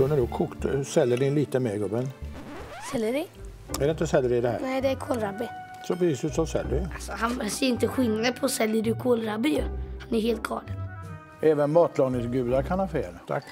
Kunde du kokt eh, sellerin lite mer gubben? Selleri? Är det inte selleri i det här? Nej, det är kålrabbi. Så precis ut som selleri. Alltså, han ser inte skillnad på selleri och kålrabbi ju. Han är helt galen. Även matlagningsgudar kan ha fel. Tack.